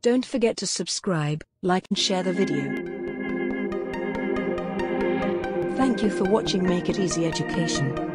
Don't forget to subscribe, like and share the video. Thank you for watching Make It Easy Education.